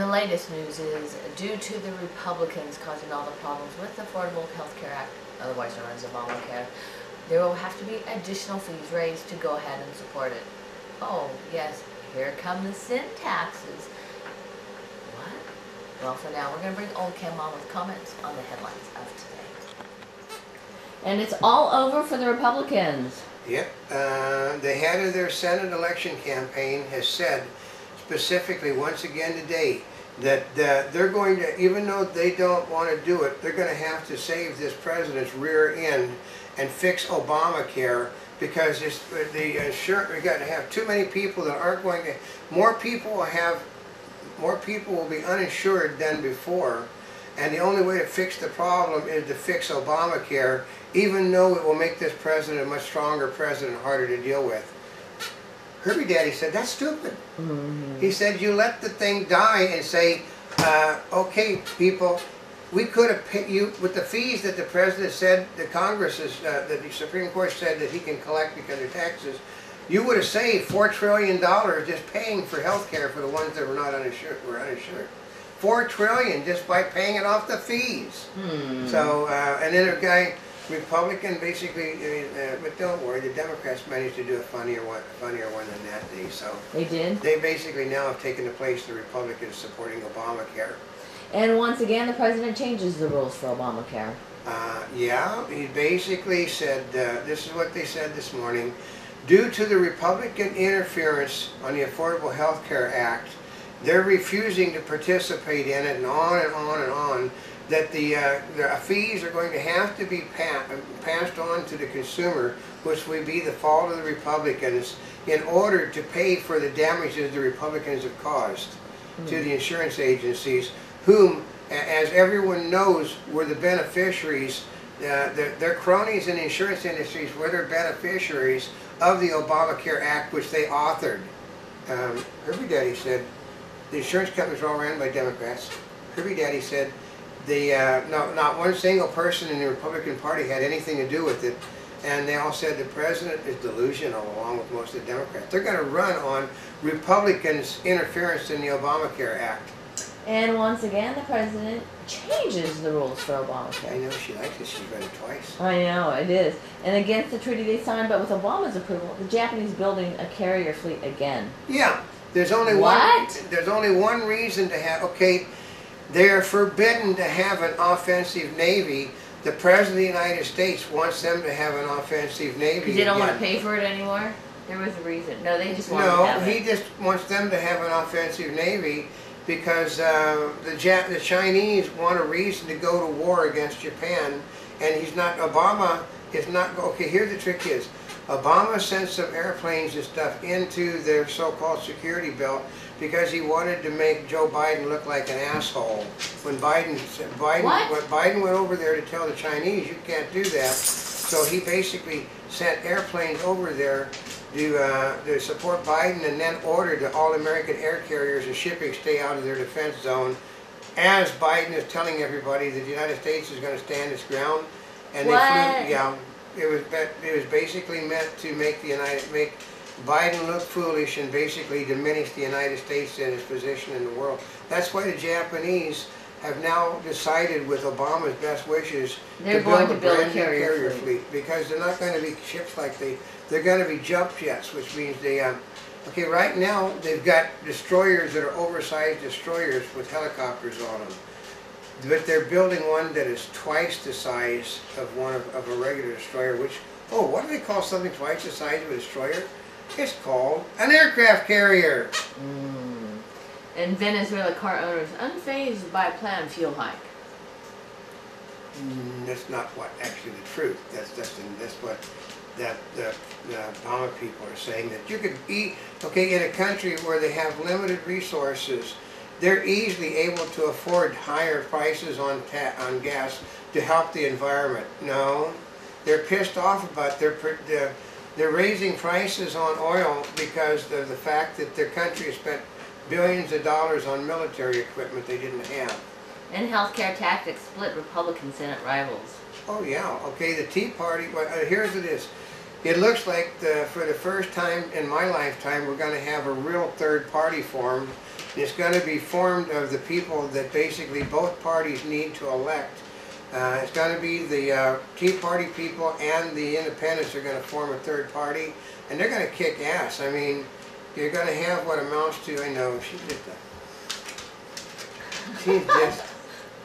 And the latest news is due to the Republicans causing all the problems with the Affordable Health Care Act, otherwise known as Obamacare, there will have to be additional fees raised to go ahead and support it. Oh, yes, here come the sin taxes. What? Well, for now, we're going to bring Oldecam on with comments on the headlines of today. And it's all over for the Republicans. Yep. Uh, the head of their Senate election campaign has said specifically once again today that uh, they're going to, even though they don't want to do it, they're going to have to save this president's rear end and fix Obamacare because it's, the insurance, we're going to have too many people that aren't going to, more people will have, more people will be uninsured than before. And the only way to fix the problem is to fix Obamacare, even though it will make this president a much stronger president, harder to deal with. Herbie Daddy said, that's stupid. Mm -hmm. He said, you let the thing die and say, uh, okay, people, we could have paid you with the fees that the president said, the Congress is, uh, that the Supreme Court said that he can collect because of taxes. You would have saved four trillion dollars just paying for health care for the ones that were not uninsured. Were uninsured. Four trillion just by paying it off the fees. Hmm. So uh, and then a guy, Republican, basically. Uh, but don't worry, the Democrats managed to do a funnier one, funnier one than that day. So they did. They basically now have taken the place of the Republicans supporting Obamacare. And once again, the president changes the rules for Obamacare. Uh, yeah, he basically said, uh, this is what they said this morning, due to the Republican interference on the Affordable Health Care Act, they're refusing to participate in it and on and on and on, that the, uh, the fees are going to have to be pa passed on to the consumer, which would be the fault of the Republicans, in order to pay for the damages the Republicans have caused mm. to the insurance agencies whom, as everyone knows, were the beneficiaries, uh, their, cronies in the insurance industries were their beneficiaries of the Obamacare Act, which they authored. Um, Herbie Daddy said, the insurance companies are all ran by Democrats. Herbie Daddy said, the, uh, no, not one single person in the Republican Party had anything to do with it. And they all said the president is delusional along with most of the Democrats. They're going to run on Republicans' interference in the Obamacare Act. And once again, the president changes the rules for Obamacare. I know she likes it. She's read it twice. I know, it is. And against the treaty they signed, but with Obama's approval, the Japanese building a carrier fleet again. Yeah. There's only what? one there's only one reason to have okay, they're forbidden to have an offensive navy. The President of the United States wants them to have an offensive navy. Because they don't again. want to pay for it anymore? There was a reason. No, they just want no, to have it. No, he just wants them to have an offensive navy because uh, the, ja the Chinese want a reason to go to war against Japan, and he's not, Obama is not, okay, here the trick is, Obama sent some airplanes and stuff into their so-called security belt because he wanted to make Joe Biden look like an asshole. When Biden, Biden, what? when Biden went over there to tell the Chinese, you can't do that, so he basically sent airplanes over there to, uh, to support Biden and then ordered the all-American air carriers and shipping stay out of their defense zone as Biden is telling everybody that the United States is going to stand its ground. And what? they flew, yeah, it was, it was basically meant to make the United, make Biden look foolish and basically diminish the United States and its position in the world. That's why the Japanese have now decided with Obama's best wishes they're to build a brand new carrier, carrier fleet. fleet. because they're not going to be ships like they they're going to be jump jets, which means they um, okay right now they've got destroyers that are oversized destroyers with helicopters on them, but they're building one that is twice the size of one of, of a regular destroyer. Which oh, what do they call something twice the size of a destroyer? It's called an aircraft carrier. Mm. In Venezuela, car owners unfazed by planned fuel hike. Mm, that's not what actually the truth. That's that's that's what that the, the Obama people are saying that you could eat. Okay, in a country where they have limited resources, they're easily able to afford higher prices on on gas to help the environment. No, they're pissed off about their they're, they're raising prices on oil because of the fact that their country spent billions of dollars on military equipment they didn't have. And healthcare tactics split Republican Senate rivals. Oh yeah, okay, the Tea Party, well, uh, here's it is. It looks like the, for the first time in my lifetime we're going to have a real third party formed It's gonna be formed of the people that basically both parties need to elect. Uh, it's gonna be the, uh, Tea Party people and the independents are gonna form a third party, and they're gonna kick ass. I mean, you're gonna have what amounts to, I know, she did that. She's just,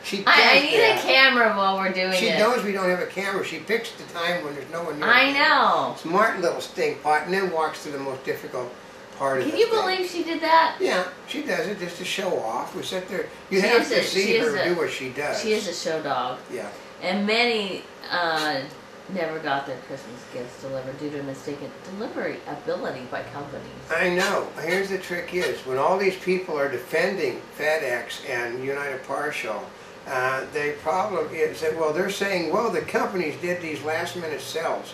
she I, I need that. a camera while we're doing She it. She knows we don't have a camera. She picks the time when there's no one near. I know. Smart little stink pot, and then walks to the most difficult part of Can the you thing. believe she did that? Yeah, she does it just to show off. We sit there. You She have is to a- see she is her a- do what she does. She is a show dog. Yeah. And many uh, never got their Christmas gifts delivered due to mistaken delivery ability by companies. I know. Here's the trick: is when all these people are defending FedEx and United Parcel, uh, the problem is that well, they're saying, well, the companies did these last-minute sales.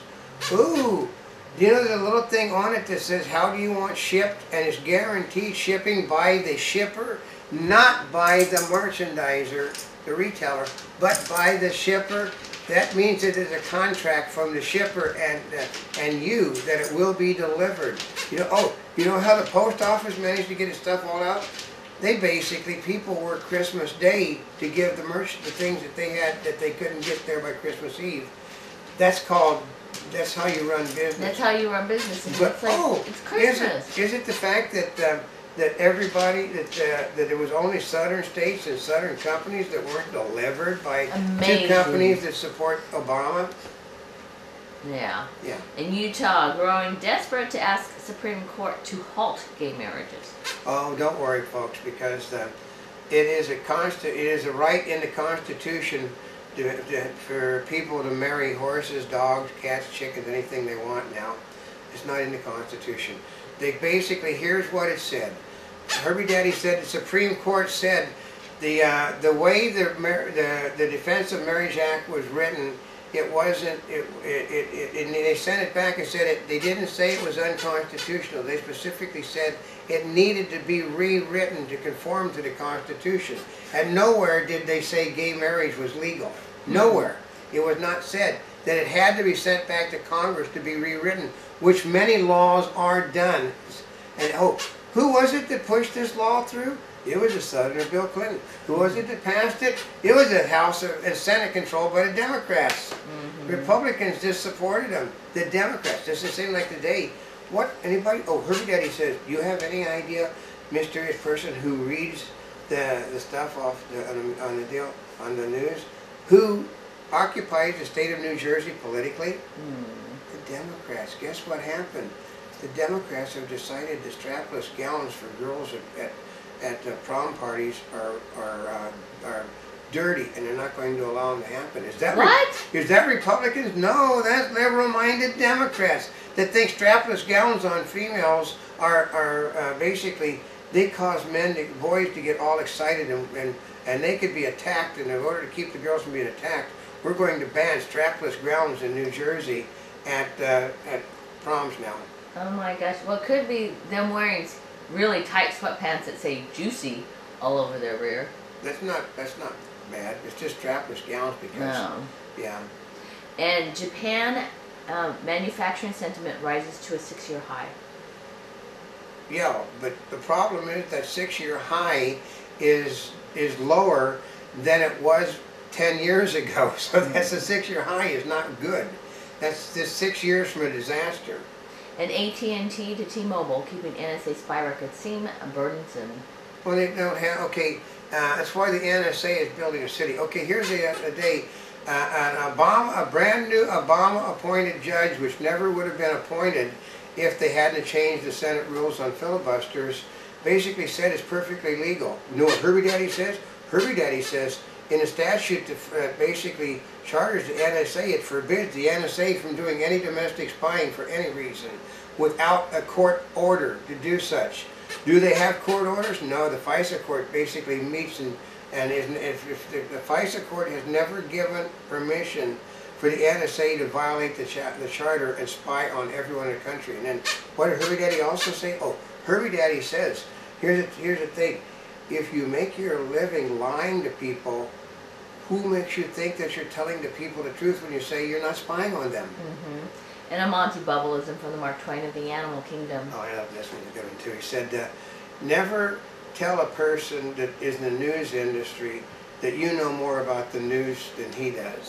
Ooh. You know there's a little thing on it that says, how do you want shipped? And it's guaranteed shipping by the shipper, not by the merchandiser, the retailer, but by the shipper. That means it is a contract from the shipper and, uh, and you that it will be delivered. You know, oh, you know how the post office managed to get its stuff all out? They basically, people work Christmas Day to give the merch, the things that they had that they couldn't get there by Christmas Eve. That's called, that's how you run business. That's how you run business. And But it's like, oh, it's is Christmas. it, is it the fact that uh, that everybody that uh, that it was only southern states and southern companies that weren't delivered by Amazing. two companies that support Obama? Yeah. Yeah. In Utah, growing desperate to ask Supreme Court to halt gay marriages. Oh, don't worry, folks, because uh, it is a const it is a right in the Constitution to, to, for people to marry horses, dogs, cats, chickens, anything they want now. It's not in the Constitution. They basically here's what it said. Herbie Daddy said the Supreme Court said the uh, the way the, the the Defense of Marriage Act was written, it wasn't. It, it, it, and they sent it back and said it. They didn't say it was unconstitutional. They specifically said it needed to be rewritten to conform to the Constitution. And nowhere did they say gay marriage was legal. Mm-hmm. Nowhere. It was not said that it had to be sent back to Congress to be rewritten, which many laws are done. And oh, who was it that pushed this law through? It was a Southerner Bill Clinton. Who was it that passed it? It was a House and Senate controlled by the Democrats. Mm-hmm. Republicans just supported them. The Democrats, just the same like today. What, anybody, oh, Herbie Daddy says, do you have any idea, mysterious person who reads the, the stuff off the, on, the, on the deal, on the news, who occupies the state of New Jersey politically? The Democrats. Guess what happened? The Democrats have decided that strapless gowns for girls at, at, at prom parties are, are, uh, are dirty and they're not going to allow them to happen. Is that re- What? is that Republicans? No, that's liberal-minded Democrats that think strapless gowns on females are, are uh, basically, they cause men, to, boys to get all excited and, and, and they could be attacked and in order to keep the girls from being attacked, we're going to ban strapless gowns in New Jersey at, uh, at proms now. Oh my gosh. Well, it could be them wearing really tight sweatpants that say juicy all over their rear. That's not, that's not bad. It's just strapless gowns because, No. yeah. And Japan, um, manufacturing sentiment rises to a six-year high. Yeah, but the problem is that six-year high is, is lower than it was ten years ago. So that's a six-year high is not good. That's just six years from a disaster. And AT&T to T-Mobile, keeping NSA spy records seem burdensome. Well, they don't have, okay, uh, that's why the NSA is building a city. Okay, here's a, a day, uh, an Obama, a brand new Obama appointed judge, which never would have been appointed if they hadn't changed the Senate rules on filibusters, basically said it's perfectly legal. You know what Herbie Daddy says? Herbie Daddy says in a statute that uh, basically charters the NSA, it forbids the NSA from doing any domestic spying for any reason without a court order to do such. Do they have court orders? No, the FISA court basically meets and, and if, if the, the FISA court has never given permission for the NSA to violate the, cha- the charter and spy on everyone in the country. And then what did Herbie Daddy also say? Oh, Herbie Daddy says, here's the, here's the thing. If you make your living lying to people, who makes you think that you're telling the people the truth when you say you're not spying on them? Mm -hmm. And a Monty Bubbleism from the Mark Twain of the Animal Kingdom. Oh, I love this one's a good one too. He said, uh, "Never tell a person that is in the news industry that you know more about the news than he does.